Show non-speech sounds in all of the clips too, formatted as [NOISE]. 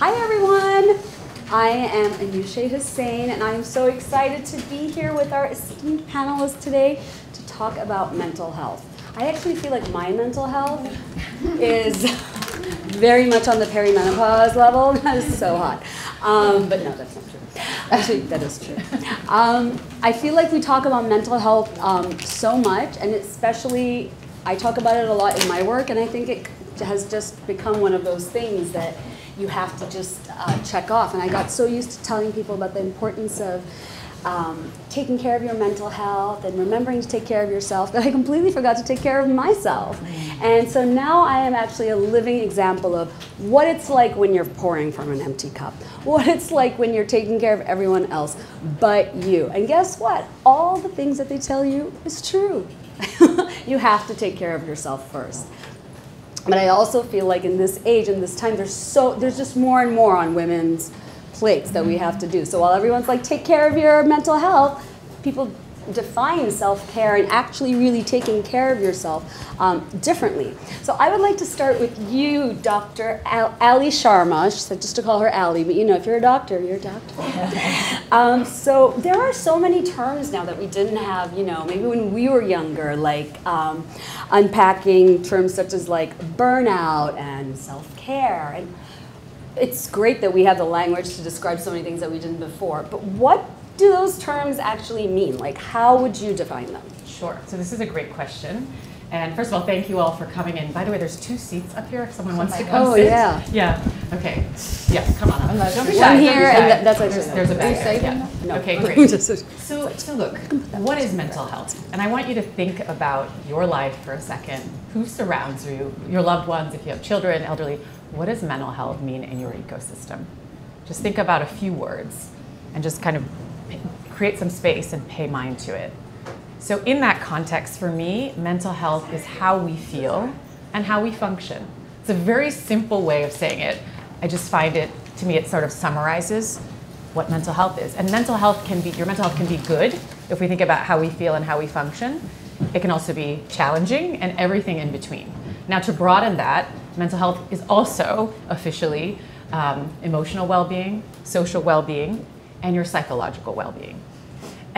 Hi everyone. I am Anushay Hossain and I'm so excited to be here with our esteemed panelists today to talk about mental health. I actually feel like my mental health is very much on the perimenopause level. [LAUGHS] That is so hot. Um, but no, that's not true. Actually, that is true. Um, I feel like we talk about mental health um, so much, and especially I talk about it a lot in my work, and I think it has just become one of those things that you have to just uh, check off. And I got so used to telling people about the importance of um, taking care of your mental health and remembering to take care of yourself that I completely forgot to take care of myself. And so now I am actually a living example of what it's like when you're pouring from an empty cup, what it's like when you're taking care of everyone else but you. And guess what? All the things that they tell you is true. [LAUGHS] you have to take care of yourself first. But I also feel like in this age and this time, there's so there's just more and more on women's plates that we mm-hmm. have to do. So while everyone's like, take care of your mental health, people define self-care and actually really taking care of yourself um, differently. So I would like to start with you, Dr. Al- Allie Sharma. She said just to call her Allie, but you know, if you're a doctor, you're a doctor. [LAUGHS] um, so there are so many terms now that we didn't have, you know, maybe when we were younger, like um, unpacking terms such as like burnout and self-care. And it's great that we have the language to describe so many things that we didn't before, but what do those terms actually mean? Like, how would you define them? Sure. So this is a great question. And first of all, thank you all for coming in. By the way, there's two seats up here if someone wants to come Oh, sit. yeah. Yeah. Okay. Yeah, come on up. Don't be One shy. don't be here, shy. and that- that's actually- there's, there's a Are you bag. there, yeah. No. Okay, great. [LAUGHS] So, so look, what is mental health? And I want you to think about your life for a second. Who surrounds you? Your loved ones, if you have children, elderly. What does mental health mean in your ecosystem? Just think about a few words and just kind of p- create some space and pay mind to it. So, in that context, for me, mental health is how we feel and how we function. It's a very simple way of saying it. I just find it, to me, it sort of summarizes what mental health is. And mental health can be, your mental health can be good if we think about how we feel and how we function. It can also be challenging and everything in between. Now, to broaden that, mental health is also officially um, emotional well being, social well being, and your psychological well being.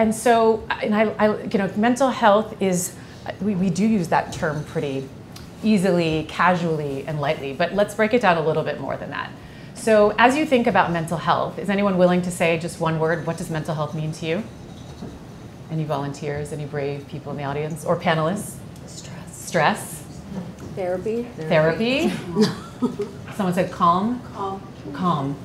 And so, and I, I, you know, mental health is, we, we do use that term pretty easily, casually, and lightly, but let's break it down a little bit more than that. So, as you think about mental health, is anyone willing to say just one word? What does mental health mean to you? Any volunteers, any brave people in the audience, or panelists? Stress. Stress. Therapy. Therapy. [LAUGHS] Someone said calm. Calm. Calm.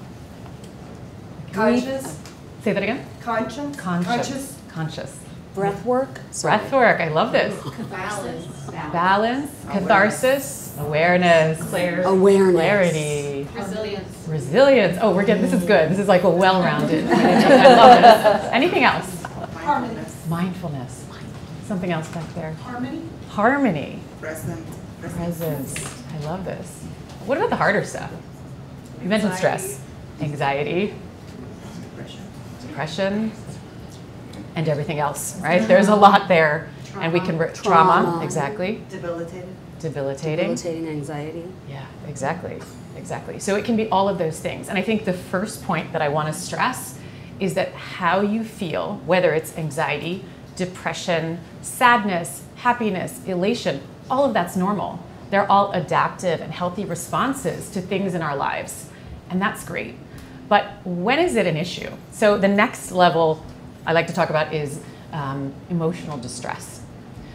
Conscious. Say that again. Conscious. Conscious. Conscious. Conscious. Breath work. Breath work. I love this. Balance. Balance, catharsis, awareness, Awareness. clarity, Resilience. resilience. Oh, we're getting this is good. This is like a well-rounded. [LAUGHS] I love this. Anything else? Harmony. Mindfulness. Something else back there. Harmony. Harmony, Present. presence. I love this. What about the harder stuff? You mentioned stress, anxiety, Depression. Depression, and everything else. Right? There's a lot there, and we can re- trauma, Trauma. exactly, Debilitated. debilitating. Debilitating anxiety. Yeah, exactly. Exactly. So it can be all of those things. And I think the first point that I want to stress is that how you feel, whether it's anxiety, depression, sadness, happiness, elation, all of that's normal. They're all adaptive and healthy responses to things in our lives. And that's great. But when is it an issue? So the next level I like to talk about is um, emotional distress.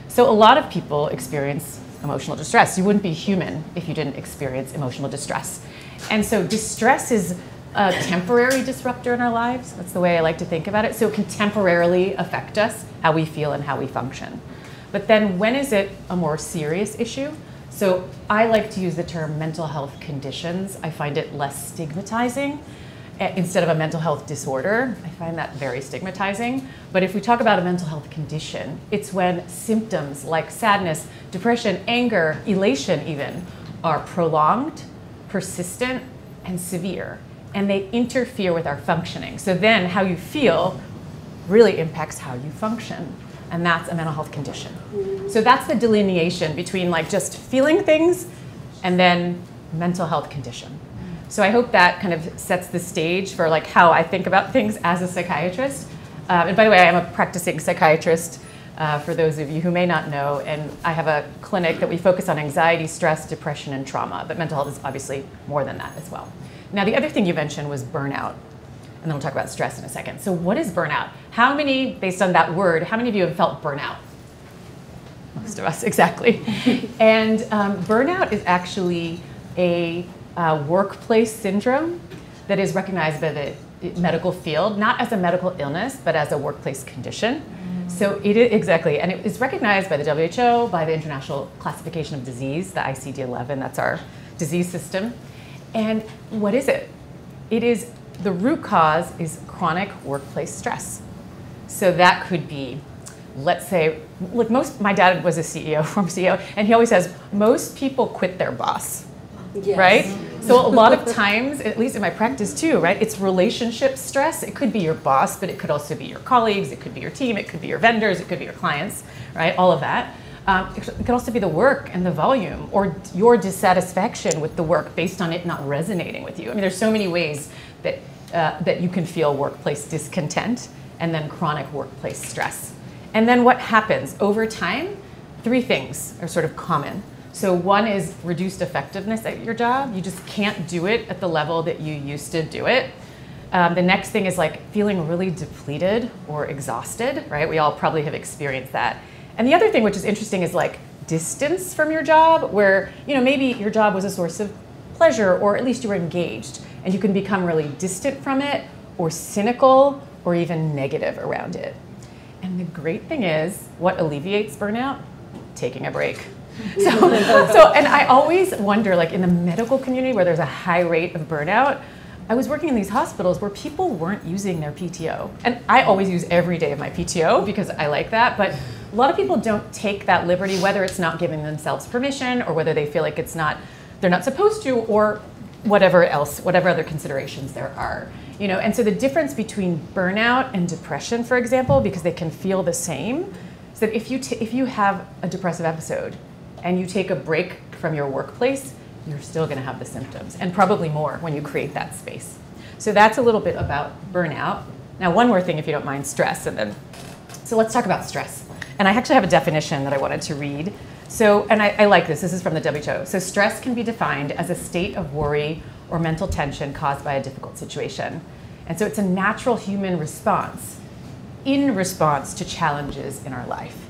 So a lot of people experience emotional distress. You wouldn't be human if you didn't experience emotional distress. And so distress is a temporary disruptor in our lives. That's the way I like to think about it. So it can temporarily affect us, how we feel and how we function. But then when is it a more serious issue? So I like to use the term mental health conditions. I find it less stigmatizing Eh, instead of a mental health disorder. I find that very stigmatizing. But if we talk about a mental health condition, it's when symptoms like sadness, depression, anger, elation, even, are prolonged, persistent, and severe. And they interfere with our functioning. So then how you feel really impacts how you function. And that's a mental health condition. So that's the delineation between like just feeling things and then mental health condition. So I hope that kind of sets the stage for like how I think about things as a psychiatrist. Um, and by the way, I am a practicing psychiatrist. Uh, for those of you who may not know, and I have a clinic that we focus on anxiety, stress, depression, and trauma, but mental health is obviously more than that as well. Now, the other thing you mentioned was burnout, and then we'll talk about stress in a second. So, what is burnout? How many, based on that word, how many of you have felt burnout? Most of us, [LAUGHS] exactly. and um, burnout is actually a uh, workplace syndrome that is recognized by the medical field, not as a medical illness, but as a workplace condition. So it is exactly, and it is recognized by the WHO, by the International Classification of Disease, the ICD-11. That's our disease system. And what is it? It is the root cause is chronic workplace stress. So that could be, let's say, like most. My dad was a CEO, [LAUGHS] former CEO, and he always says most people quit their boss Yes. right? [LAUGHS] So a lot of times, at least in my practice too, right? It's relationship stress. It could be your boss, but it could also be your colleagues. It could be your team. It could be your vendors. It could be your clients, right? All of that. Um, it could also be the work and the volume, or your dissatisfaction with the work based on it not resonating with you. I mean, there's so many ways that uh, that you can feel workplace discontent and then chronic workplace stress. And then what happens over time? Three things are sort of common. So one is reduced effectiveness at your job. You just can't do it at the level that you used to do it. Um, the next thing is like feeling really depleted or exhausted, right? We all probably have experienced that. And the other thing, which is interesting, is like distance from your job, where you know maybe your job was a source of pleasure, or at least you were engaged, and you can become really distant from it, or cynical, or even negative around it. And the great thing is, what alleviates burnout? Taking a break. [LAUGHS] So, so, and I always wonder, like in the medical community where there's a high rate of burnout, I was working in these hospitals where people weren't using their PTO. And I always use every day of my PTO because I like that. But a lot of people don't take that liberty, whether it's not giving themselves permission or whether they feel like it's not, they're not supposed to, or whatever else, whatever other considerations there are. You know, and so the difference between burnout and depression, for example, because they can feel the same, is that if you, if you have a depressive episode, and you take a break from your workplace, you're still going to have the symptoms, and probably more when you create that space. So that's a little bit about burnout. Now, one more thing, if you don't mind, stress, and then so let's talk about stress. And I actually have a definition that I wanted to read. So, and I, I like this. This is from the WHO. So, stress can be defined as a state of worry or mental tension caused by a difficult situation. And so, it's a natural human response in response to challenges in our life.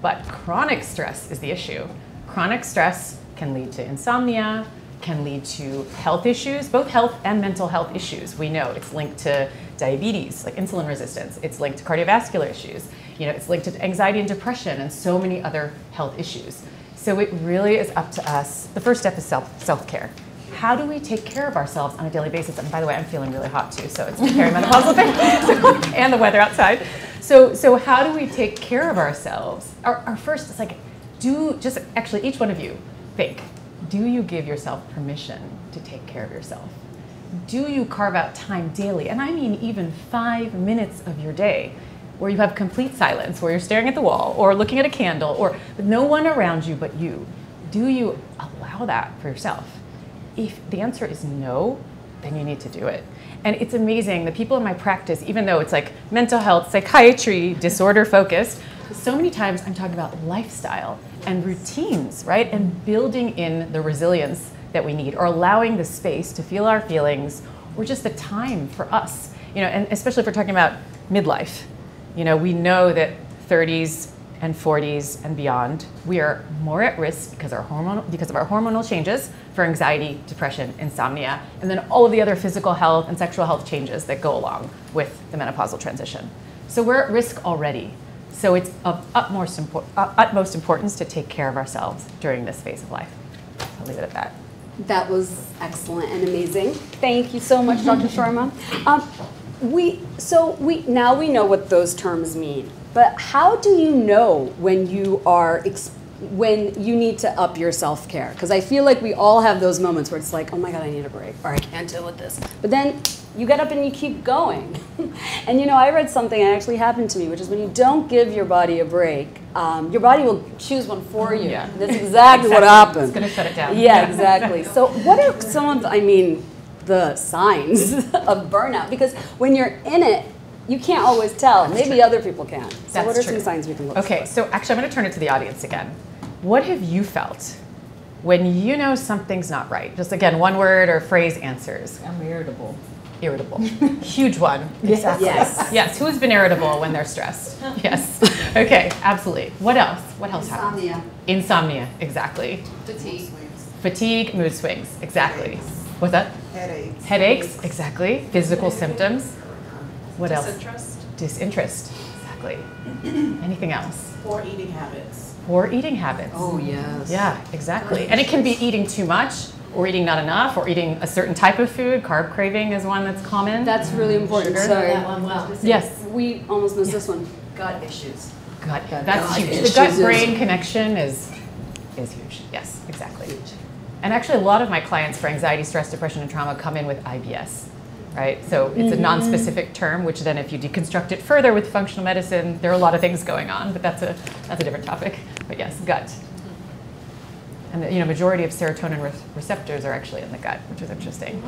But chronic stress is the issue. Chronic stress can lead to insomnia, can lead to health issues, both health and mental health issues. We know it's linked to diabetes, like insulin resistance. It's linked to cardiovascular issues. You know, it's linked to anxiety and depression and so many other health issues. So it really is up to us. The first step is self self care. How do we take care of ourselves on a daily basis? And by the way, I'm feeling really hot too, so it's [LAUGHS] perimenopausal thing, [LAUGHS] and the weather outside. So, so how do we take care of ourselves? Our, our first is like, do just actually each one of you think, do you give yourself permission to take care of yourself? Do you carve out time daily? And I mean even five minutes of your day where you have complete silence, where you're staring at the wall or looking at a candle or with no one around you but you. Do you allow that for yourself? If the answer is no, then you need to do it. And it's amazing, the people in my practice, even though it's like mental health, psychiatry, disorder focused, so many times I'm talking about lifestyle and routines, right? And building in the resilience that we need or allowing the space to feel our feelings or just the time for us. You know, and especially if we're talking about midlife. You know, we know that 30s and 40s and beyond, we are more at risk because, our hormonal, because of our hormonal changes for anxiety, depression, insomnia, and then all of the other physical health and sexual health changes that go along with the menopausal transition. So we're at risk already. So it's of utmost, impor- uh, utmost importance to take care of ourselves during this phase of life. I'll leave it at that. That was excellent and amazing. Thank you so much, Dr. [LAUGHS] Sharma. Um, we so we now we know what those terms mean. But how do you know when you are ex- when you need to up your self care? Because I feel like we all have those moments where it's like, oh my god, I need a break, or I can't deal with this. But then you get up and you keep going. [LAUGHS] and you know, I read something that actually happened to me, which is when you don't give your body a break, um, your body will choose one for you. Yeah. That's [LAUGHS] exactly, what Exactly. happened. It's gonna shut it down. Yeah, [LAUGHS] exactly. So, what are some of, I mean, the signs of burnout? Because when you're in it, you can't always tell. Maybe other people can. So That's what are true. some signs we can look Okay, for? Okay, so actually, I'm going to turn it to the audience again. What have you felt when you know something's not right? Just again, one word or phrase answers. I'm irritable. Irritable. [LAUGHS] Huge one. Exactly. Yes. Yes. Who's been irritable when they're stressed? [LAUGHS] Yes. Okay, absolutely. What else? What else happens? Insomnia. Insomnia. Exactly. Fatigue. Fatigue, mood swings. Exactly. What's that? Headaches. Headaches. Exactly. Physical symptoms. What else? Disinterest. Disinterest. Exactly. [CLEARS THROAT] Anything else? Poor eating habits. Poor eating habits. Oh, yes. Yeah, exactly. And it can be eating too much, or eating not enough, or eating a certain type of food. Carb craving is one that's common. That's really important. Sugar. Sorry. That one well. yes, We almost missed this one. Gut issues. gut. Gut That's gut huge. The gut brain connection is is huge. Yes, exactly. Huge. And actually, a lot of my clients for anxiety, stress, depression, and trauma come in with IBS. Right, so it's a mm-hmm. non-specific term, which then, if you deconstruct it further with functional medicine, there are a lot of things going on. But that's a that's a different topic. But yes, gut. And the you know majority of serotonin re- receptors are actually in the gut, which is interesting.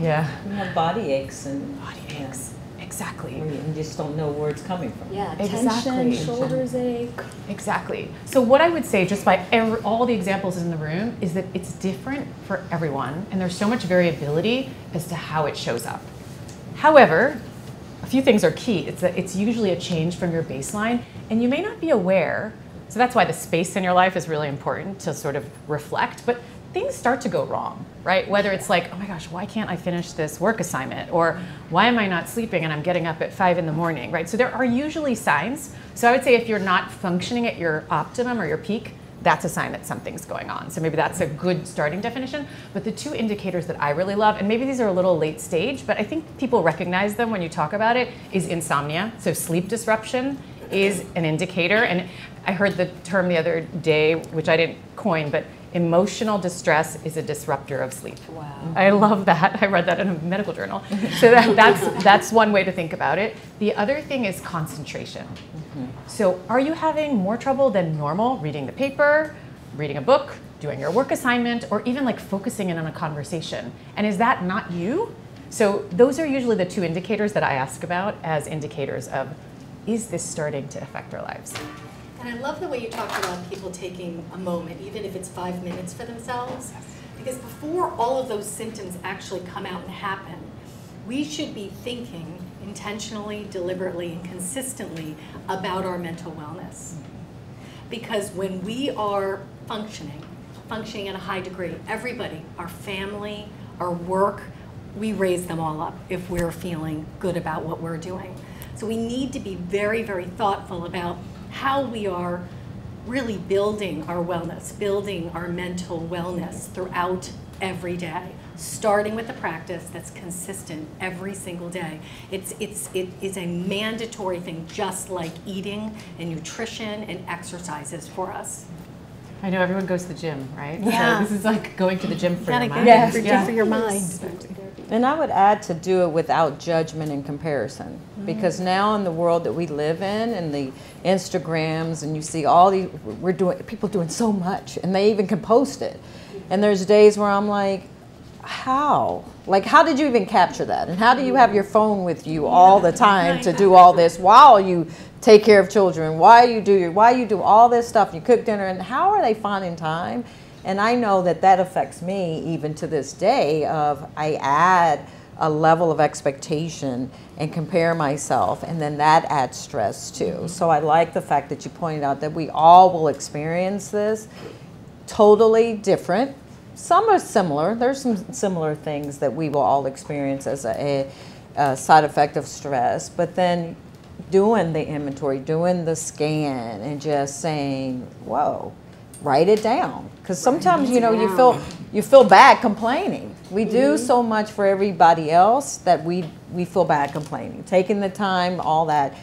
Yeah. You have body aches and Body yeah, aches. Exactly. where you just don't know where it's coming from. Yeah, Exactly. tension, shoulders ache. Exactly. So what I would say, just by every, all the examples in the room, is that it's different for everyone, and there's so much variability as to how it shows up. However, a few things are key. It's that it's usually a change from your baseline, and you may not be aware. So that's why the space in your life is really important to sort of reflect. But things start to go wrong, right? Whether it's like, oh my gosh, why can't I finish this work assignment? Or why am I not sleeping and I'm getting up at five in the morning, right? So there are usually signs. So I would say if you're not functioning at your optimum or your peak, that's a sign that something's going on. So maybe that's a good starting definition. But the two indicators that I really love, and maybe these are a little late stage, but I think people recognize them when you talk about it, is insomnia. So sleep disruption is an indicator. And I heard the term the other day, which I didn't coin, but emotional distress is a disruptor of sleep. Wow. I love that. [LAUGHS] I read that in a medical journal. So that, that's that's one way to think about it. The other thing is concentration. Mm-hmm. So are you having more trouble than normal reading the paper, reading a book, doing your work assignment, or even like focusing in on a conversation? And is that not you? So those are usually the two indicators that I ask about as indicators of is this starting to affect our lives? And I love the way you talked about people taking a moment, even if it's five minutes for themselves. Because before all of those symptoms actually come out and happen, we should be thinking intentionally, deliberately, and consistently about our mental wellness. Mm-hmm. Because when we are functioning, functioning at a high degree, everybody, our family, our work, we raise them all up if we're feeling good about what we're doing. So we need to be very, very thoughtful about how we are really building our wellness, building our mental wellness throughout every day, starting with a practice that's consistent every single day. It's, it's, it is a mandatory thing, just like eating and nutrition and exercises for us. I know everyone goes to the gym, right? Yeah. So this is like going to the gym for your mind. Yes, for, yeah. for your mind. And I would add to do it without judgment and comparison. Because mm-hmm. now in the world that we live in and the Instagrams and you see all these we're doing people doing so much and they even can post it. And there's days where I'm like, how? Like how did you even capture that? And how do you have your phone with you all the time to do all this while you take care of children, why you do your why you do all this stuff, you cook dinner and how are they finding time? And I know that that affects me even to this day of I add a level of expectation and compare myself and then that adds stress too. Mm-hmm. So I like the fact that you pointed out that we all will experience this totally different. Some are similar. There's some similar things that we will all experience as a, a, a side effect of stress, but then doing the inventory, doing the scan, and just saying, "Whoa, write it down." Because sometimes you know you feel you feel bad complaining. We do so much for everybody else that we we feel bad complaining, taking the time, all that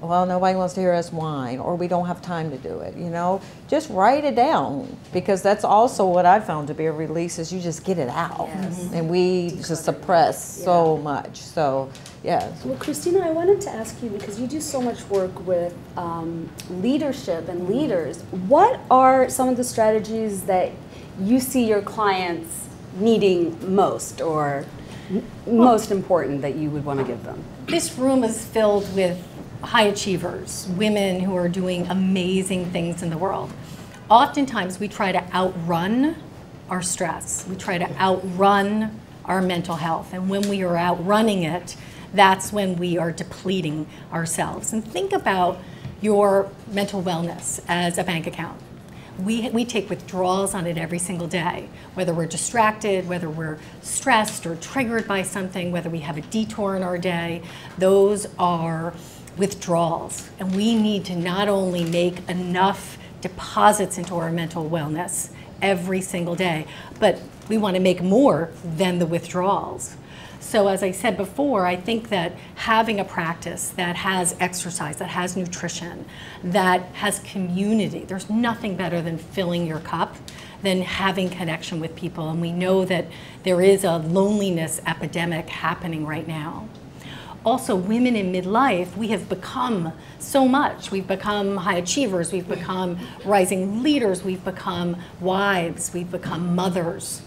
well, nobody wants to hear us whine, or we don't have time to do it. You know, just write it down because that's also what I found to be a release is you just get it out, yes. and we just suppress so much. So, yeah, Well, Christina, I wanted to ask you because you do so much work with um, leadership and leaders. What are some of the strategies that you see your clients needing most or m- most important that you would want to give them? This room is filled with high achievers, women who are doing amazing things in the world. Oftentimes, we try to outrun our stress. We try to outrun our mental health. And when we are outrunning it, that's when we are depleting ourselves. And think about your mental wellness as a bank account. We, we take withdrawals on it every single day, whether we're distracted, whether we're stressed or triggered by something, whether we have a detour in our day. Those are withdrawals. And we need to not only make enough deposits into our mental wellness every single day, but we want to make more than the withdrawals. So, as I said before, I think that having a practice that has exercise, that has nutrition, that has community, there's nothing better than filling your cup, than having connection with people. And we know that there is a loneliness epidemic happening right now also women in midlife, we have become so much. We've become high achievers, we've become rising leaders, we've become wives, we've become mothers.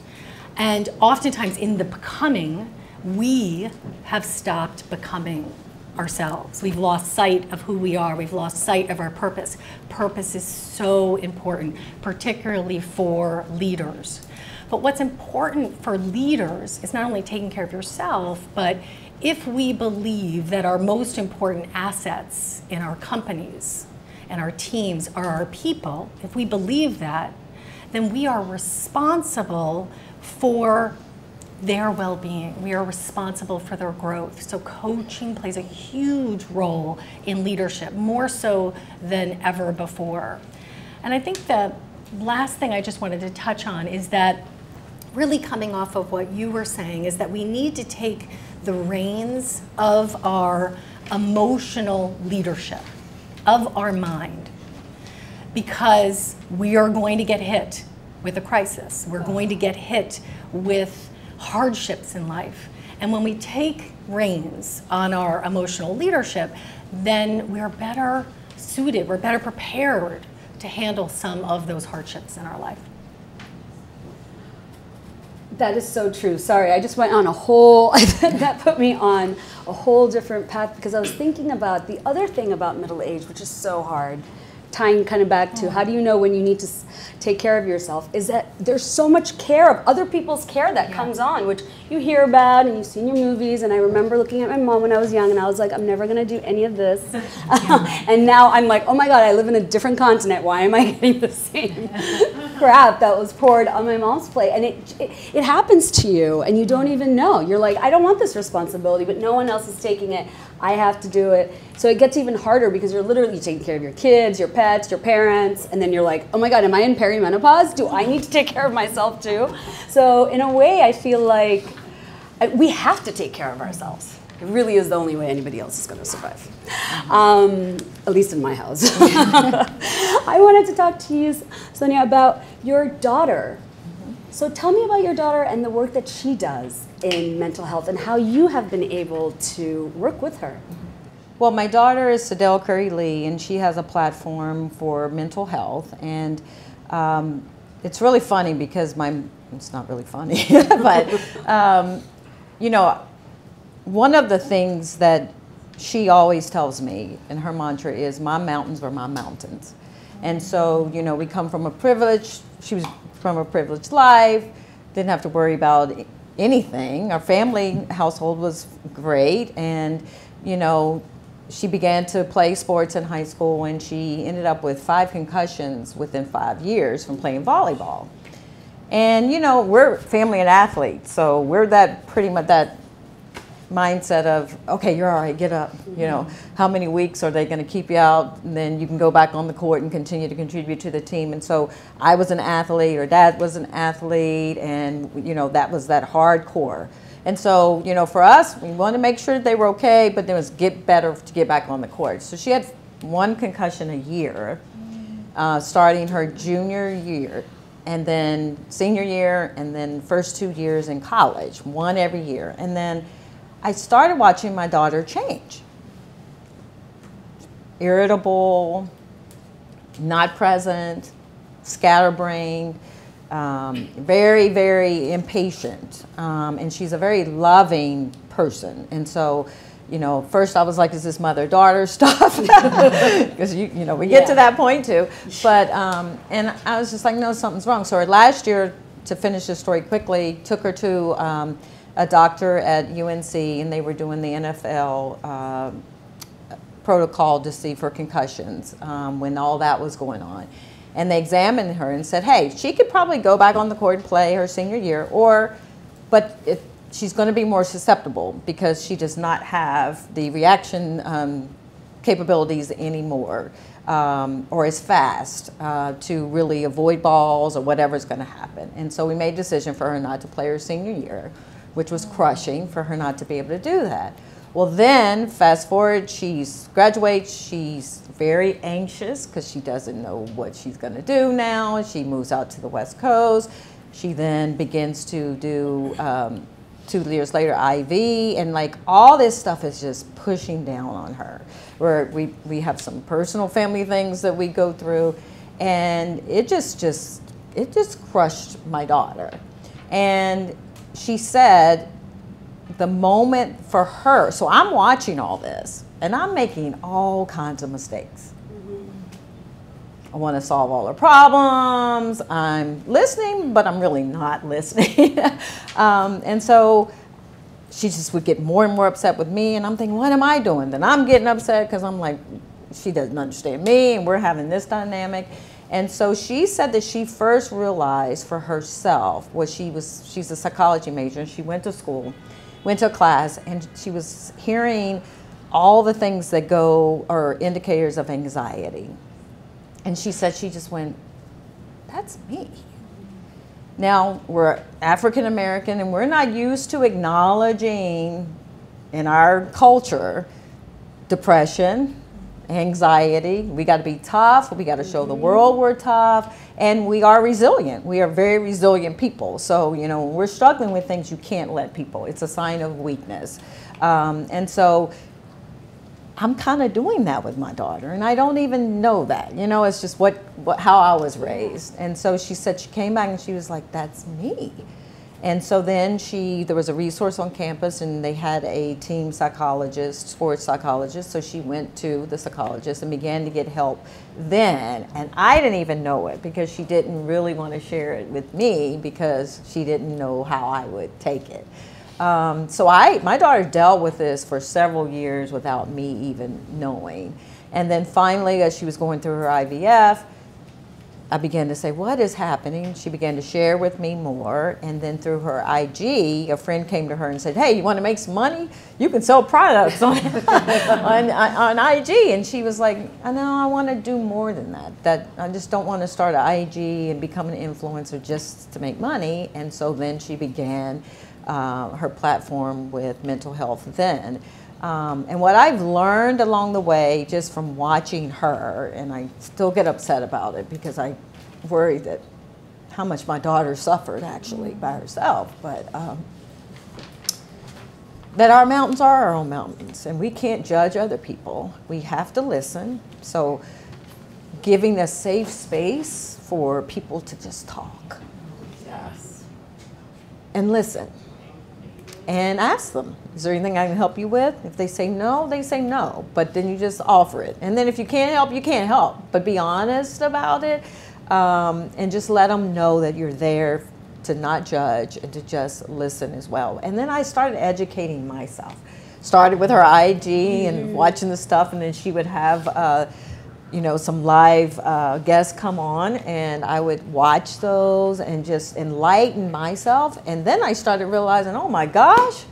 And oftentimes in the becoming, we have stopped becoming ourselves. We've lost sight of who we are, we've lost sight of our purpose. Purpose is so important, particularly for leaders. But what's important for leaders is not only taking care of yourself, but if we believe that our most important assets in our companies and our teams are our people, if we believe that, then we are responsible for their well being. We are responsible for their growth. So, coaching plays a huge role in leadership, more so than ever before. And I think the last thing I just wanted to touch on is that really coming off of what you were saying is that we need to take the reins of our emotional leadership, of our mind, because we are going to get hit with a crisis. We're going to get hit with hardships in life. And when we take reins on our emotional leadership, then we're better suited, we're better prepared to handle some of those hardships in our life. That is so true. Sorry, I just went on a whole, [LAUGHS] that put me on a whole different path because I was thinking about the other thing about middle age, which is so hard, tying kind of back to how do you know when you need to take care of yourself, is that there's so much care of other people's care that yeah. comes on, which you hear about and you see in your movies. And I remember looking at my mom when I was young and I was like, I'm never going to do any of this. [LAUGHS] [LAUGHS] and now I'm like, oh my God, I live in a different continent. Why am I [LAUGHS] getting the same crap that was poured on my mom's plate? And it, it, it happens to you and you don't even know. You're like, I don't want this responsibility, but no one else is taking it. I have to do it. So it gets even harder because you're literally taking care of your kids, your pets, your parents, and then you're like, oh my God, am I in perimenopause? Do I need to take care of myself too? So in a way, I feel like we have to take care of ourselves. It really is the only way anybody else is going to survive, um, at least in my house. [LAUGHS] I wanted to talk to you, Sonya, about your daughter. So tell me about your daughter and the work that she does in mental health and how you have been able to work with her. Well, my daughter is Sydel Curry Lee, and she has a platform for mental health. And um, it's really funny because my, it's not really funny, [LAUGHS] but um, you know, one of the things that she always tells me, and her mantra is, my mountains are my mountains. And so, you know, we come from a privileged, she was from a privileged life, didn't have to worry about anything. Our family household was great, and, you know, she began to play sports in high school and she ended up with five concussions within five years from playing volleyball. And you know, we're family and athletes, so we're that pretty much that mindset of okay, you're all right, get up. You know, how many weeks are they going to keep you out? And then you can go back on the court and continue to contribute to the team. And so I was an athlete, or Dad was an athlete, and you know that was that hardcore. And so, you know, for us, we wanted to make sure they were okay, but then it was get better to get back on the court. So she had one concussion a year, uh, starting her junior year and then senior year, and then first two years in college, one every year. And then I started watching my daughter change. Irritable, not present, scatterbrained. um, very, very impatient, um, and she's a very loving person. And so, you know, first I was like, "Is this mother-daughter [LAUGHS] stuff?" [LAUGHS] Because you, you know, we get to that point too. But um, and I was just like, "No, something's wrong." So last year, to finish the story quickly, took her to um, a doctor at UNC, and they were doing the NFL. Uh, protocol to see for concussions um, when all that was going on. And they examined her and said, hey, she could probably go back on the court and play her senior year, or, but she's going to be more susceptible because she does not have the reaction um, capabilities anymore um, or as fast uh, to really avoid balls or whatever's going to happen. And so we made a decision for her not to play her senior year, which was crushing for her not to be able to do that. Well, then fast forward, she's graduates. She's very anxious because she doesn't know what she's going to do now. She moves out to the West Coast. She then begins to do um, two years later IV, and like all this stuff is just pushing down on her. Where we we have some personal family things that we go through, and it just just it just crushed my daughter. And she said the moment for her, so I'm watching all this and I'm making all kinds of mistakes. I want to solve all her problems. I'm listening, but I'm really not [LAUGHS] listening. um, and so she just would get more and more upset with me. And I'm thinking, what am I doing? Then I'm getting upset because I'm like, she doesn't understand me and we're having this dynamic. And so she said that she first realized for herself what she was, she's a psychology major and she went to school, went to a class, and she was hearing all the things that go or indicators of anxiety. And she said she just went, that's me. Now, we're African American and we're not used to acknowledging in our culture depression, anxiety. We got to be tough. We got to show the world we're tough. And we are resilient. We are very resilient people. So, you know, when we're struggling with things, you can't let people. It's a sign of weakness. Um, and so I'm kind of doing that with my daughter, and I don't even know that. You know, it's just what, what how I was raised. And so she said she came back and she was like, "That's me." And so then she there was a resource on campus, and they had a team psychologist, sports psychologist. So she went to the psychologist and began to get help then. And I didn't even know it because she didn't really want to share it with me because she didn't know how I would take it. Um, so I, my daughter dealt with this for several years without me even knowing. And then finally, as she was going through her IVF, I began to say, what is happening? She began to share with me more. And then through her IG, a friend came to her and said, hey, you want to make some money? You can sell products on, [LAUGHS] on, on IG. And she was like, I know, I want to do more than that. That I just don't want to start an IG and become an influencer just to make money. And so then she began uh, her platform with mental health then. Um, and what I've learned along the way, just from watching her, and I still get upset about it because I worry that how much my daughter suffered actually by herself, but um, that our mountains are our own mountains, and we can't judge other people. We have to listen. So, giving a safe space for people to just talk Yes. and listen and ask them, is there anything I can help you with? If they say no, they say no, but then you just offer it. And then if you can't help, you can't help, but be honest about it um, and just let them know that you're there to not judge and to just listen as well. And then I started educating myself. Started with her IG and watching the stuff, and then she would have. Uh, you know, some live uh, guests come on, and I would watch those and just enlighten myself. And then I started realizing, oh my gosh,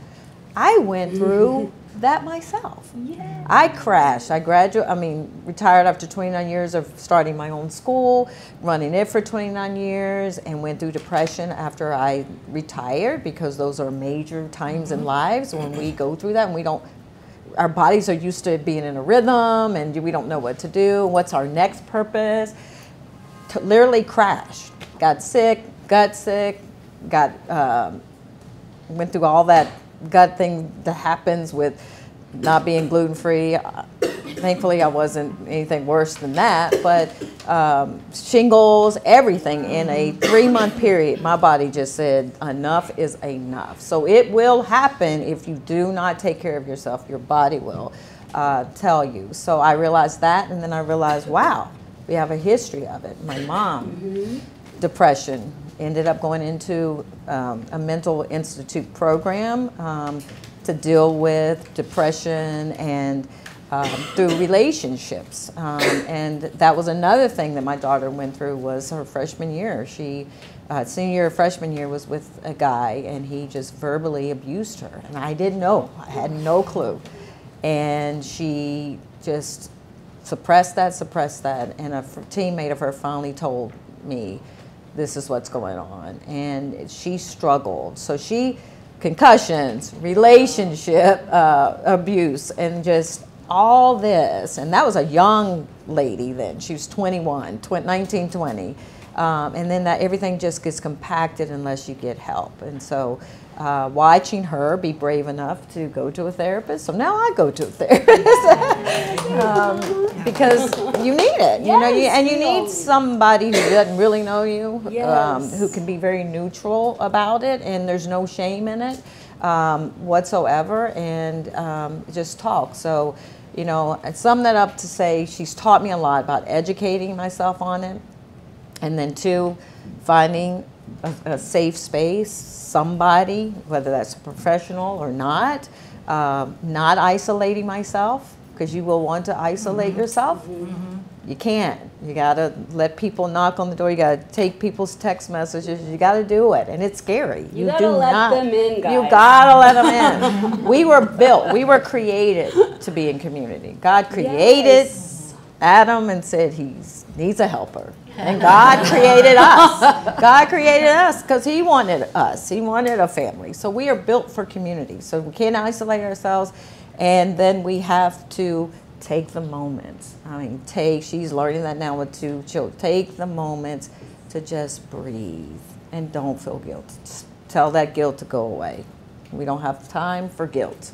I went through [LAUGHS] that myself. Yeah. I crashed. I graduated, I mean, retired after 29 years of starting my own school, running it for 29 years, and went through depression after I retired because those are major times in lives when we go through that and we don't our bodies are used to being in a rhythm and we don't know what to do. What's our next purpose? T- literally crashed. Got sick, got sick, got um, went through all that gut thing that happens with not being gluten free. thankfully, I wasn't anything worse than that, but um, shingles, everything in a three month period, my body just said, enough is enough. So it will happen if you do not take care of yourself, your body will uh, tell you. So I realized that, and then I realized, wow, we have a history of it. My mom, depression, ended up going into um, a mental institute program um, to deal with depression and um, through relationships. Um, and that was another thing that my daughter went through was her freshman year. She uh, senior freshman year was with a guy, and he just verbally abused her, and I didn't know. I had no clue, and she just suppressed that, suppressed that, and a teammate of her finally told me, "This is what's going on," and she struggled. So she concussions, relationship uh, abuse, and just all this. And that was a young lady then. She was 21, tw- 19, 20. Um, and then that everything just gets compacted unless you get help. And so uh, watching her be brave enough to go to a therapist. So now I go to a [LAUGHS] therapist um, because you need it, you know, you, and you need somebody who doesn't really know you, um, who can be very neutral about it, and there's no shame in it um, whatsoever, and um, just talk. So, you know, I sum that up to say she's taught me a lot about educating myself on it, and then two, finding a, a safe space, somebody, whether that's a professional or not, um, not isolating myself because you will want to isolate yourself. You can't. You gotta let people knock on the door. You gotta take people's text messages. You gotta do it, and it's scary. You gotta let them in, You gotta let them in. we were built. We were created to be in community. God created Yes. Adam and said he needs a helper. And God created us. [LAUGHS] God created us because He wanted us. He wanted a family. So we are built for community. So we can't isolate ourselves. And then we have to take the moments. I mean, take, she's learning that now with two children. Take the moments to just breathe and don't feel guilt. Just tell that guilt to go away. We don't have time for guilt.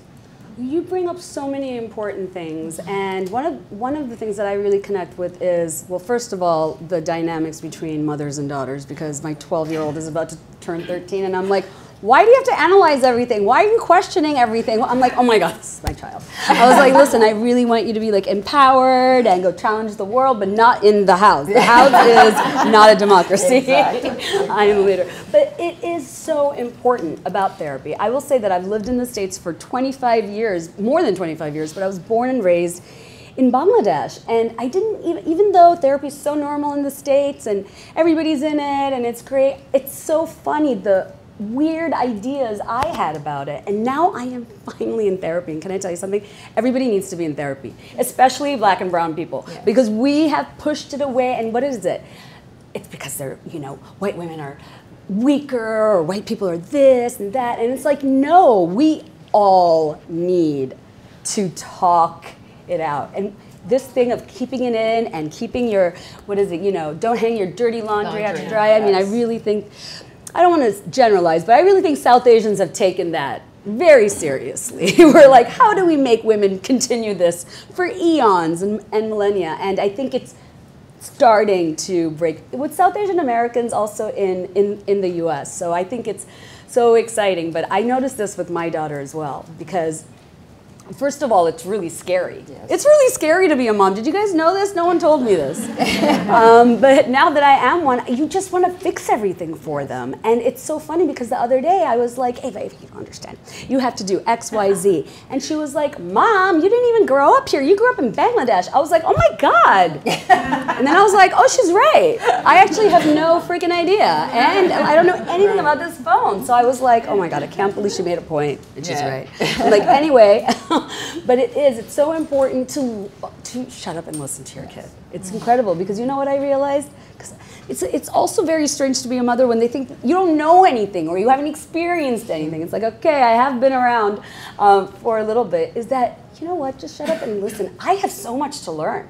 You bring up so many important things, and one of one of the things that I really connect with is well, first of all, the dynamics between mothers and daughters. Because my 12-year-old is about to turn 13, and I'm like, why do you have to analyze everything? Why are you questioning everything? I'm like, oh my god, this is my child. I was like, listen, I really want you to be like empowered and go challenge the world, but not in the house. The house is not a democracy. [LAUGHS] I am a leader. But it is so important about therapy. I will say that I've lived in the States for 25 years, more than 25 years, but I was born and raised in Bangladesh. And I didn't even, even though therapy is so normal in the States and everybody's in it and it's great, it's so funny the weird ideas I had about it. And now I am finally in therapy. And can I tell you something? Everybody needs to be in therapy, especially black and brown people, because we have pushed it away. And what is it? It's because they're, you know, white women are weaker or white people are this and that. And it's like, no, we all need to talk it out. And this thing of keeping it in and keeping your, what is it, you know, don't hang your dirty laundry, out to Laundry, dry. I mean, I really think, I don't want to generalize, but I really think South Asians have taken that very seriously. [LAUGHS] We're like, how do we make women continue this for eons and, and millennia? And I think it's starting to break with South Asian Americans also in, in, in the US. So I think it's so exciting. But I noticed this with my daughter as well because First of all, it's really scary. It's really scary to be a mom. Did you guys know this? No one told me this. [LAUGHS] um, but now that I am one, you just want to fix everything for them. And it's so funny because the other day I was like, Ava, Ava, you don't understand. You have to do X, Y, Z. And she was like, Mom, you didn't even grow up here. You grew up in Bangladesh. I was like, oh my God. [LAUGHS] and then I was like, oh, she's right. I actually have no freaking idea. And I don't know anything about this phone. So I was like, oh my God, I can't believe she made a point. And she's Yeah. right. I'm like, anyway, [LAUGHS] [LAUGHS] but it is, it's so important to, to shut up and listen to your kid. It's incredible because you know what I realized? Because it's, it's also very strange to be a mother when they think you don't know anything or you haven't experienced anything. It's like, okay, I have been around um, for a little bit. Is that, you know what, just shut up and listen. I have so much to learn.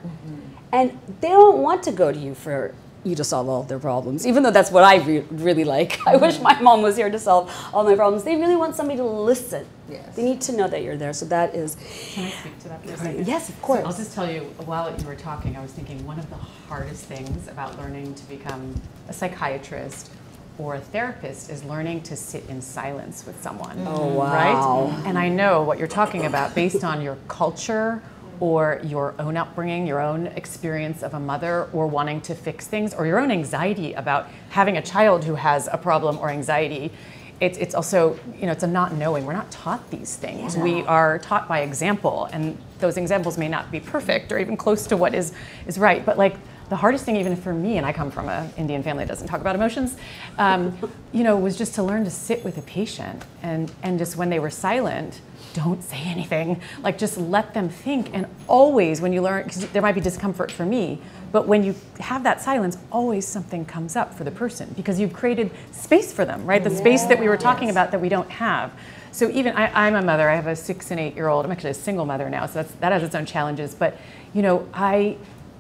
And they don't want to go to you for you to solve all of their problems, even though that's what I re- really like. [LAUGHS] I wish my mom was here to solve all my problems. They really want somebody to listen. Yes. They need to know that you're there. So that is, Can I speak to that for a second? yes, of So course. I'll just tell you, while you were talking, I was thinking one of the hardest things about learning to become a psychiatrist or a therapist is learning to sit in silence with someone. Oh, wow. Right? And I know what you're talking about based on your culture or your own upbringing, your own experience of a mother, or wanting to fix things, or your own anxiety about having a child who has a problem or anxiety. It's, it's also, you know, it's a not knowing. We're not taught these things. We are taught by example, and those examples may not be perfect or even close to what is, is right. But like the hardest thing, even for me, and I come from an Indian family that doesn't talk about emotions, um, you know, was just to learn to sit with a patient and, and just when they were silent, don't say anything. Like just let them think. And always when you learn, because there might be discomfort for me, but when you have that silence, always something comes up for the person because you've created space for them, right? The space that we were talking about that we don't have. So even I, I'm a mother. I have a six and eight year old. I'm actually a single mother now, so that's, that has its own challenges. But you know, I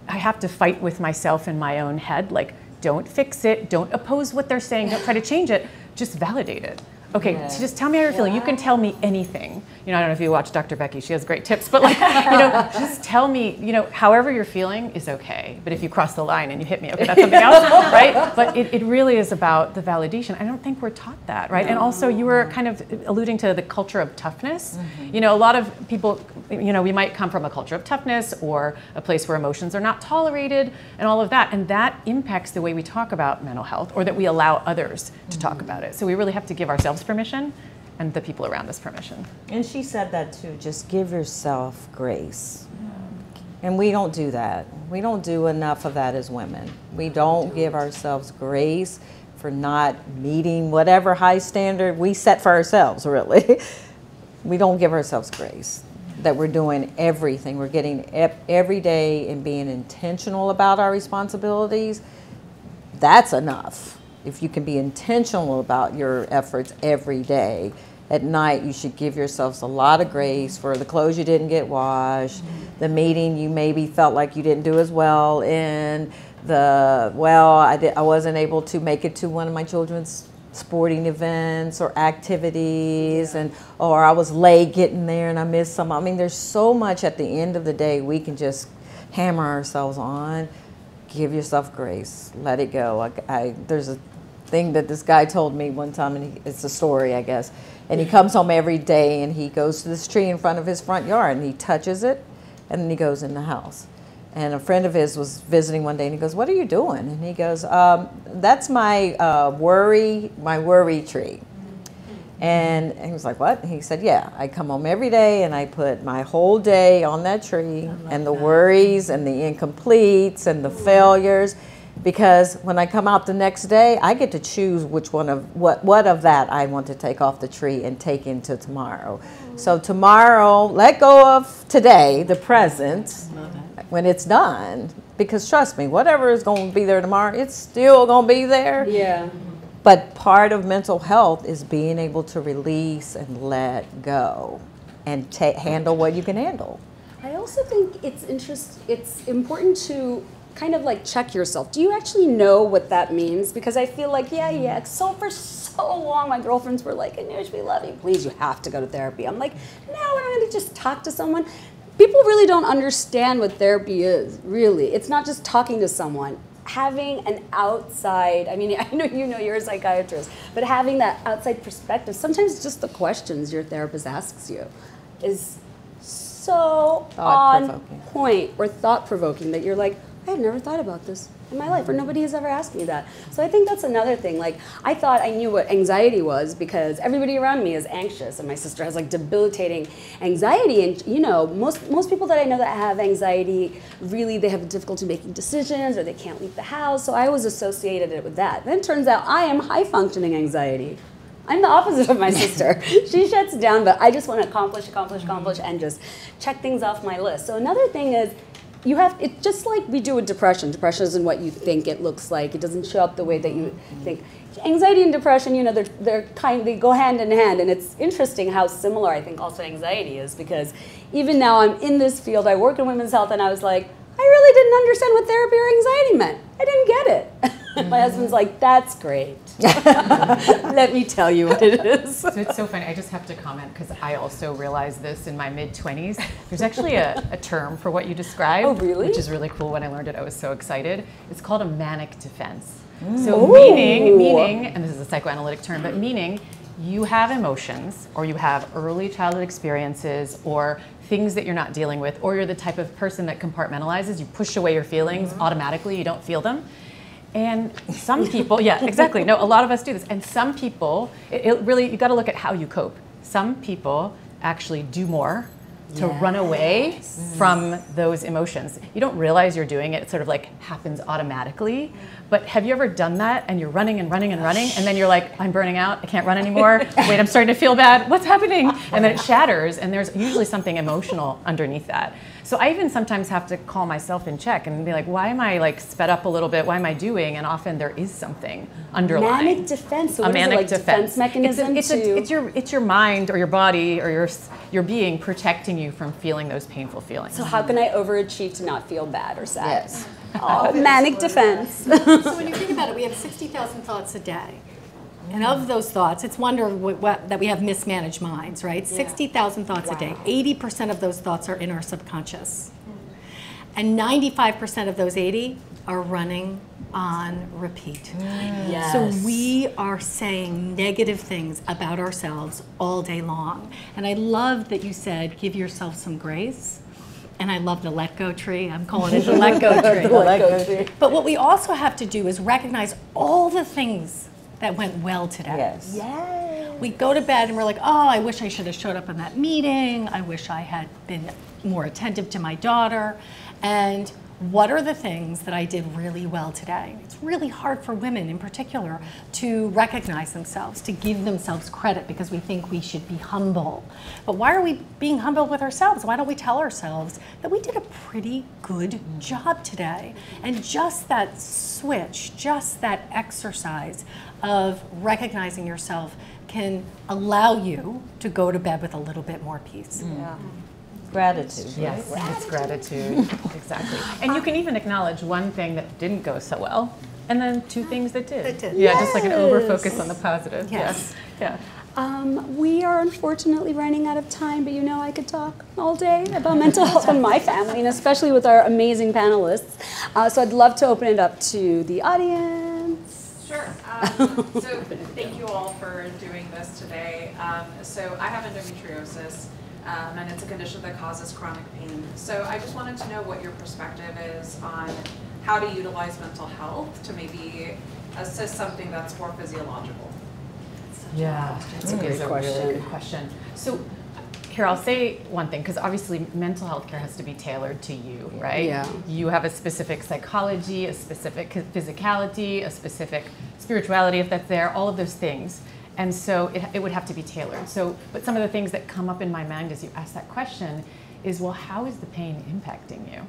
I have to fight with myself in my own head. Like, don't fix it. Don't oppose what they're saying. Don't try to change it. Just validate it. Okay, so just tell me how you're feeling. You can tell me anything. You know, I don't know if you watch Dr. Becky. She has great tips, but like, you know, [LAUGHS] just tell me. You know, however you're feeling is okay. But if you cross the line and you hit me, okay, that's something else, [LAUGHS] right? But it, it really is about the validation. I don't think we're taught that, right? And also, you were kind of alluding to the culture of toughness. Mm-hmm. You know, a lot of people, you know, we might come from a culture of toughness or a place where emotions are not tolerated and all of that, and that impacts the way we talk about mental health or that we allow others to talk mm-hmm. about it. So we really have to give ourselves permission and the people around us permission. And she said that too. Just give yourself grace. And we don't do that. We don't do enough of that as women. We don't give ourselves grace for not meeting whatever high standard we set for ourselves, really. [LAUGHS] we don't give ourselves grace that we're doing everything. We're getting every day and being intentional about our responsibilities. That's enough. If you can be intentional about your efforts every day, at night you should give yourselves a lot of grace for the clothes you didn't get washed, the meeting you maybe felt like you didn't do as well in, the well, I, did, I wasn't able to make it to one of my children's sporting events or activities and or I was late getting there and I missed some. I mean, there's so much at the end of the day we can just hammer ourselves on. Give yourself grace. Let it go. I, I, there's a thing that this guy told me one time, and he, it's a story, I guess. And he comes home every day and he goes to this tree in front of his front yard and he touches it, and then he goes in the house. And a friend of his was visiting one day, and he goes, "What are you doing?" And he goes, um, "That's my uh, worry, my worry tree." And he was like, "What?" And he said, "Yeah, I come home every day and I put my whole day on that tree and the worries and the incompletes and the failures because when I come out the next day, I get to choose which one of what what of that I want to take off the tree and take into tomorrow. So tomorrow, let go of today, the present, when it's done. Because trust me, whatever is going to be there tomorrow, it's still going to be there. Yeah. But part of mental health is being able to release and let go and ta- handle what you can handle. I also think it's interest. It's important to kind of like check yourself. Do you actually know what that means? Because I feel like yeah, yeah. So for so long, my girlfriends were like, "Anush, we love you. Please, you have to go to therapy." I'm like, no, we're not going to just talk to someone. People really don't understand what therapy is. Really, it's not just talking to someone. Having an outside, I mean, [LAUGHS] I know you know you're a psychiatrist, but having that outside perspective, sometimes just the questions your therapist asks you is so on point or thought provoking that you're like, I had never thought about this in my life, or nobody has ever asked me that. So I think that's another thing. Like, I thought I knew what anxiety was because everybody around me is anxious, and my sister has like debilitating anxiety. And you know, most most people that I know that have anxiety really they have difficulty making decisions, or they can't leave the house. So I always associated it with that. Then it turns out I am high functioning anxiety. I'm the opposite of my [LAUGHS] sister. she shuts down, but I just want to accomplish, accomplish, accomplish, and just check things off my list. So another thing is, you have it's just like we do with depression. Depression isn't what you think it looks like. It doesn't show up the way that you think. Anxiety and depression, you know, they're they're kind they go hand in hand, and it's interesting how similar I think also anxiety is because even now I'm in this field. I work in women's health, and I was like. I really didn't understand what therapy or anxiety meant. I didn't get it. [LAUGHS] My husband's mm-hmm. like, that's great. [LAUGHS] Let me tell you what it is. So it's so funny. I just have to comment because I also realized this in my mid 20s. There's actually a, a term for what you described. Oh, really? Which is really cool. When I learned it, I was so excited. It's called a manic defense. Mm. So, meaning, Ooh. meaning, and this is a psychoanalytic term, but meaning you have emotions or you have early childhood experiences or things that you're not dealing with, or you're the type of person that compartmentalizes, you push away your feelings mm-hmm. automatically, you don't feel them. And some people, yeah, exactly. No, a lot of us do this. And some people, it, it really, you got to look at how you cope. Some people actually do more to run away from those emotions. You don't realize you're doing it, it sort of like happens automatically. But have you ever done that and you're running and running and running and then you're like, I'm burning out, I can't run anymore. [LAUGHS] Wait, I'm starting to feel bad. What's happening? And then it shatters and there's usually something emotional underneath that. So I even sometimes have to call myself in check and be like, why am I like sped up a little bit? Why am I doing? And often there is something underlying. Manic defense. So a what is it, manic like defense. mechanism It's, a, it's, to a, it's your it's your mind or your body or your your being protecting you from feeling those painful feelings. So how can I overachieve to not feel bad or sad? Yes. Oh, [LAUGHS] manic defense. So when you think about it, we have 60,000 thoughts a day. And of mm-hmm. those thoughts, it's wonder what, what, that we have mismanaged minds, right? 60,000 thoughts a day. 80% of those thoughts are in our subconscious. Mm-hmm. And 95% of those 80 are running on repeat. Mm. yes. So we are saying negative things about ourselves all day long. And I love that you said give yourself some grace. And I love the let go tree. I'm calling it the let go [LAUGHS] tree. Let go tree. But what we also have to do is recognize all the things that went well today. Yes. We go to bed and we're like, oh, I wish I should have showed up in that meeting. I wish I had been more attentive to my daughter. And what are the things that I did really well today? It's really hard for women in particular to recognize themselves, to give themselves credit because we think we should be humble. But why are we being humble with ourselves? Why don't we tell ourselves that we did a pretty good job today? And just that switch, just that exercise of recognizing yourself can allow you to go to bed with a little bit more peace. Yeah. Gratitude. Yes, it's gratitude. [LAUGHS] exactly. And you can even acknowledge one thing that didn't go so well, and then two things that did. That did. Yeah, just like an over focus on the positive. Yes. Yeah. Um, we are unfortunately running out of time, but you know I could talk all day about mental health in my family, and especially with our amazing panelists. Uh, so I'd love to open it up to the audience. Sure. Um, so thank you all for doing this today. Um, so I have endometriosis, um, and it's a condition that causes chronic pain. So I just wanted to know what your perspective is on how to utilize mental health to maybe assist something that's more physiological. Yeah, That's a great really question. good question. So, here I'll say one thing because obviously mental health care has to be tailored to you, right? Yeah. You have a specific psychology, a specific physicality, a specific spirituality, if that's there, all of those things. And so it, it would have to be tailored. So, but some of the things that come up in my mind as you ask that question is, well, how is the pain impacting you?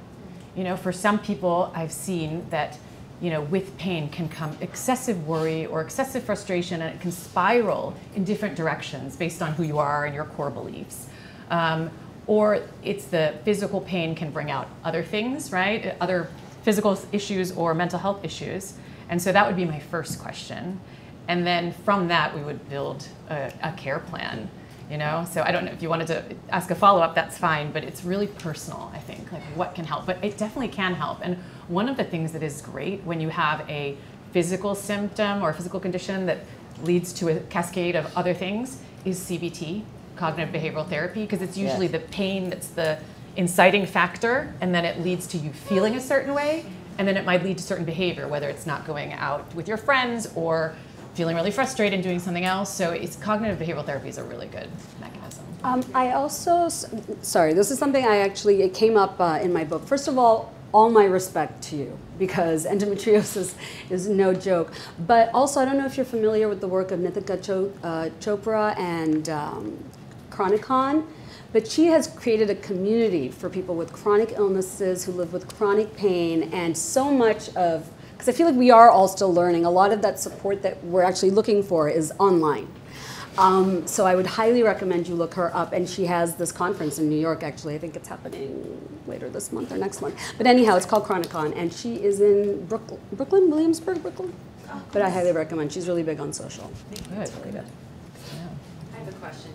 You know, for some people, I've seen that, you know, with pain can come excessive worry or excessive frustration, and it can spiral in different directions based on who you are and your core beliefs. Um, or it's the physical pain can bring out other things, right? Other physical issues or mental health issues. And so that would be my first question. And then from that, we would build a, a care plan you know? So i don't know if you wanted to ask a follow-up that's fine but it's really personal i think like what can help? But it definitely can help. And one of the things that is great when you have a physical symptom or a physical condition that leads to a cascade of other things is cbt cognitive behavioral therapy because it's usually Yes. the pain that's the inciting factor and then it leads to you feeling a certain way and then it might lead to certain behavior whether it's not going out with your friends or feeling really frustrated and doing something else so it's cognitive behavioral therapy is a really good mechanism Um, I also, sorry, this is something I actually, it came up uh, in my book. First of all, all my respect to you because [LAUGHS] endometriosis is no joke. But also, I don't know if you're familiar with the work of Nitika uh, Chopra and um, Chronicon, but she has created a community for people with chronic illnesses who live with chronic pain, and so much of, because I feel like we are all still learning, a lot of that support that we're actually looking for is online. Um, so I would highly recommend you look her up. And she has this conference in New York, actually. I think it's happening later this month or next month. But anyhow, it's called Chronicon. And she is in Brook- Brooklyn, Williamsburg, Brooklyn. But I highly recommend. She's really big on social. Good, really good. I have a question.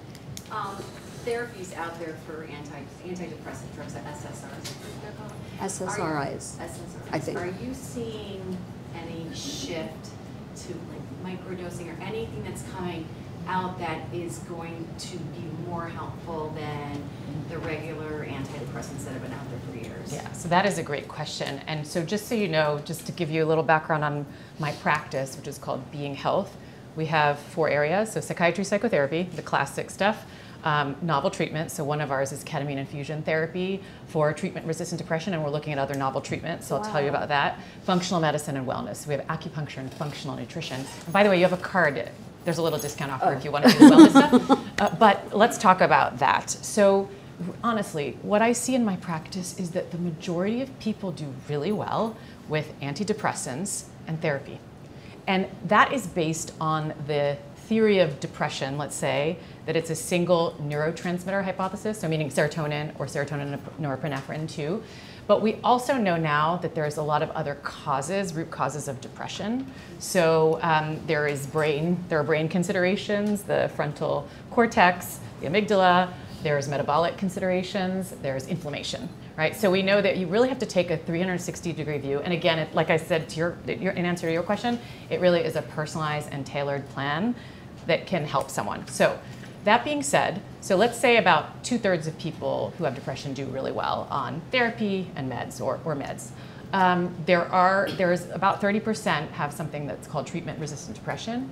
Um, therapies out there for anti, antidepressant drugs, the SSRIs, is they're called? Are you- SSRIs. SSRIs. I think. Are you seeing any shift to like microdosing or anything that's coming out that is going to be more helpful than the regular antidepressants that have been out there for years? Yeah, so that is a great question. And so, just so you know, just to give you a little background on my practice, which is called Being Health, we have four areas so, psychiatry, psychotherapy, the classic stuff, um, novel treatment. So, one of ours is ketamine infusion therapy for treatment resistant depression, and we're looking at other novel treatments. So, I'll tell you about that. Functional medicine and wellness. We have acupuncture and functional nutrition. And by the way, you have a card. There's a little discount offer if you want to do the wellness stuff. [LAUGHS] Uh, but let's talk about that. So, honestly, what I see in my practice is that the majority of people do really well with antidepressants and therapy. And that is based on the theory of depression, let's say, that it's a single neurotransmitter hypothesis, so meaning serotonin or serotonin norepinephrine too. But we also know now that there's a lot of other causes, root causes of depression. So um, there is brain, there are brain considerations, the frontal cortex, the amygdala, there's metabolic considerations, there's inflammation, right? So we know that you really have to take a 360 degree view. And again, it, like I said to your, your, in answer to your question, it really is a personalized and tailored plan that can help someone. So that being said, so let's say about two thirds of people who have depression do really well on therapy and meds or, or meds. Um, there are there's about 30% have something that's called treatment resistant depression.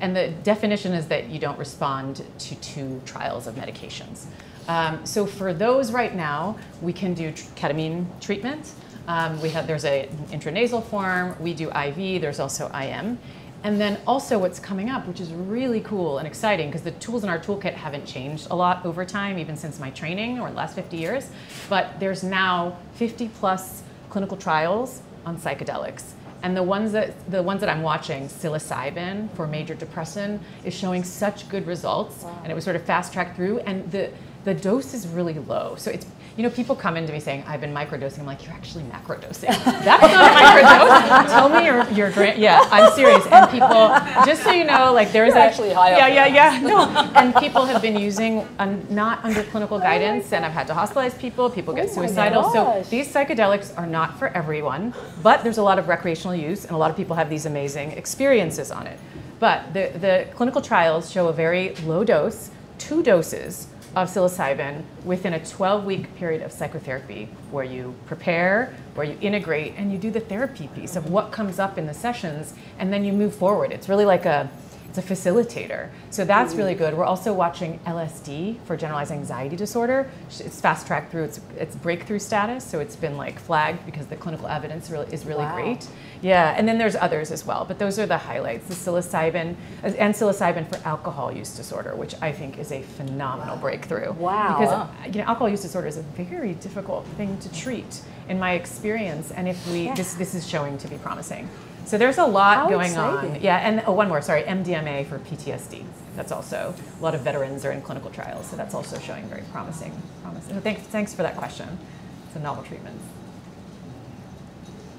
And the definition is that you don't respond to two trials of medications. Um, so for those right now, we can do ketamine treatment. Um, we have there's a intranasal form. We do IV. There's also IM. And then also what's coming up, which is really cool and exciting, because the tools in our toolkit haven't changed a lot over time, even since my training or the last 50 years. But there's now 50 plus clinical trials on psychedelics. And the ones that the ones that I'm watching, psilocybin for major depression, is showing such good results, and it was sort of fast tracked through. And the the dose is really low, so it's you know people come into me saying I've been microdosing. I'm like you're actually macrodosing. [LAUGHS] That's not a microdose. Tell me your your grant. Yeah, [LAUGHS] I'm serious. And people, just so you know, like there's You're a actually high up Yeah, yeah, yeah. No, and people have been using um, not under clinical guidance, and I've had to hospitalize people. People get Oh suicidal. So these psychedelics are not for everyone, but there's a lot of recreational use, and a lot of people have these amazing experiences on it. But the, the clinical trials show a very low dose, two doses of psilocybin within a 12 week period of psychotherapy where you prepare, where you integrate, and you do the therapy piece of what comes up in the sessions, and then you move forward. It's really like a it's a facilitator. So that's really good. We're also watching LSD for generalized anxiety disorder. It's fast tracked through its, its breakthrough status, so it's been like flagged because the clinical evidence really, is really Wow. great. Yeah, and then there's others as well, but those are the highlights. The psilocybin uh, and psilocybin for alcohol use disorder, which I think is a phenomenal breakthrough. Wow. Because Wow. you know, alcohol use disorder is a very difficult thing to treat in my experience, and if we this this is showing to be promising. So there's a lot How going on. Yeah, and oh, one more, sorry, MDMA for PTSD. That's also a lot of veterans are in clinical trials, so that's also showing very promising. promising. Thanks, thanks for that question. It's a novel treatment.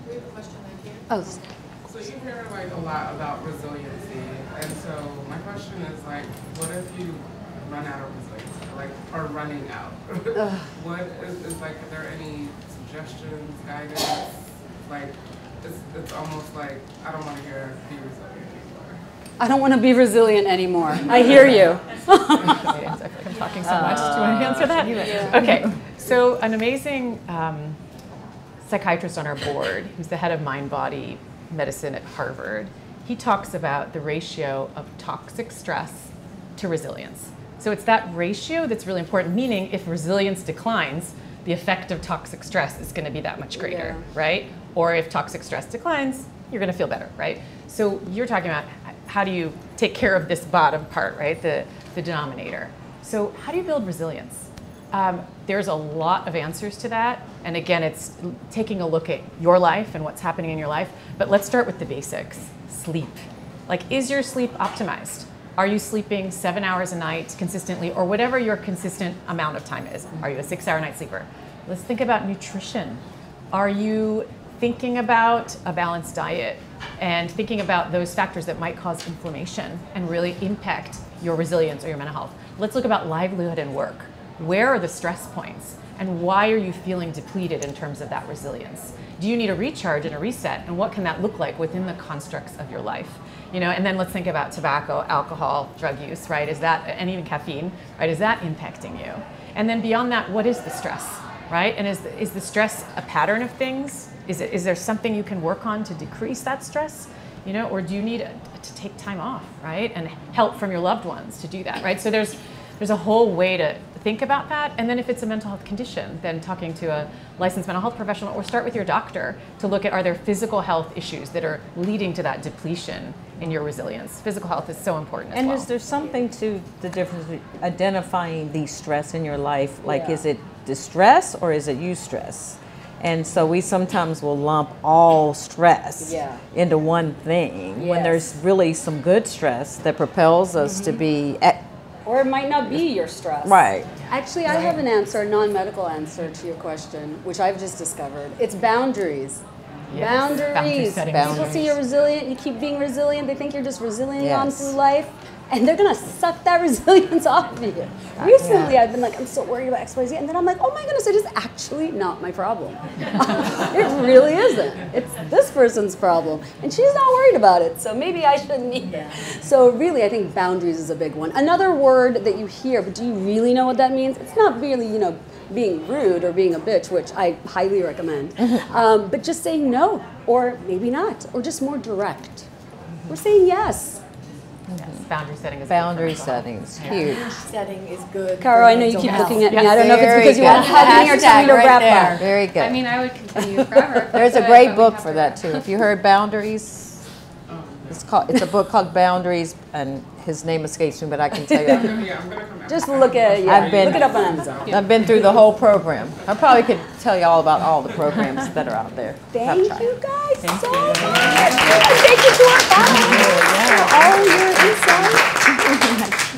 We have a question back here. Oh, So you hear like a lot about resiliency, and so my question is like, what if you run out of resiliency, like, are running out? [LAUGHS] what is, is like, are there any suggestions, guidance? Like, it's, it's almost like I don't want to hear be resilient anymore. I don't want to be resilient anymore. I hear you. Okay, [LAUGHS] exactly. I'm talking so much. Do you want to answer that? Okay, so an amazing um, psychiatrist on our board, who's the head of mind body medicine at Harvard, he talks about the ratio of toxic stress to resilience. So it's that ratio that's really important, meaning if resilience declines, the effect of toxic stress is going to be that much greater, Yeah. right? Or if toxic stress declines, you're going to feel better, right? So you're talking about how do you take care of this bottom part, right? The, the denominator. So how do you build resilience? Um, there's a lot of answers to that. And again, it's taking a look at your life and what's happening in your life. But let's start with the basics sleep. Like, is your sleep optimized? Are you sleeping seven hours a night consistently, or whatever your consistent amount of time is? Are you a six hour night sleeper? Let's think about nutrition. Are you thinking about a balanced diet and thinking about those factors that might cause inflammation and really impact your resilience or your mental health? Let's look about livelihood and work. Where are the stress points? And why are you feeling depleted in terms of that resilience? Do you need a recharge and a reset? And what can that look like within the constructs of your life? You know, and then let's think about tobacco, alcohol, drug use, right? Is that, and even caffeine, right? Is that impacting you? And then beyond that, what is the stress, right? And is the, is the stress a pattern of things? Is, it, is there something you can work on to decrease that stress? You know, or do you need to take time off, right? And help from your loved ones to do that, right? So there's, there's a whole way to think about that. And then if it's a mental health condition, then talking to a licensed mental health professional or start with your doctor to look at are there physical health issues that are leading to that depletion in your resilience. Physical health is so important as And well. is there something to the difference between identifying the stress in your life? Like, Yeah. is it distress or is it you stress? And so we sometimes will lump all stress Yeah. into one thing when there's really some good stress that propels us to mm-hmm. be at, Or it might not be your stress. right. Actually, I have an answer, a non-medical answer to your question, which I've just discovered. It's boundaries. Yes, boundary Boundaries. People see you're resilient, you keep being resilient, they think you're just resilient on through life, and they're gonna suck that [LAUGHS] resilience off of you. Recently, I've been like, I'm so worried about XYZ, and then I'm like, oh my goodness, it is actually not my problem. [LAUGHS] it really isn't. It's this person's problem, and she's not worried about it, so maybe I shouldn't either. So, really, I think boundaries is a big one. Another word that you hear, but do you really know what that means? It's not really, you know, being rude or being a bitch, which I highly recommend, [LAUGHS] um, but just saying no, or maybe not, or just more direct. We're saying yes. Yes, boundary setting is Boundary big for mental settings, health. huge. Setting is good. Caro, for I know you keep health. looking at me. Yes. I don't know if it's Very because you good. want to hug me or tell me to Hashtag right wrap up. Very good. I mean, I would continue forever. There's a great book for that too. If you heard Boundaries, it's called. It's a book called Boundaries, and his name escapes me, but I can tell you. [LAUGHS] Yeah, I'm gonna come out. Just look at yeah, I've been- look it up on Amazon. I've been through the whole program. I probably could tell you all about all the programs that are out there. Thank you guys so much. Thank you to our panel for all your insight. [LAUGHS]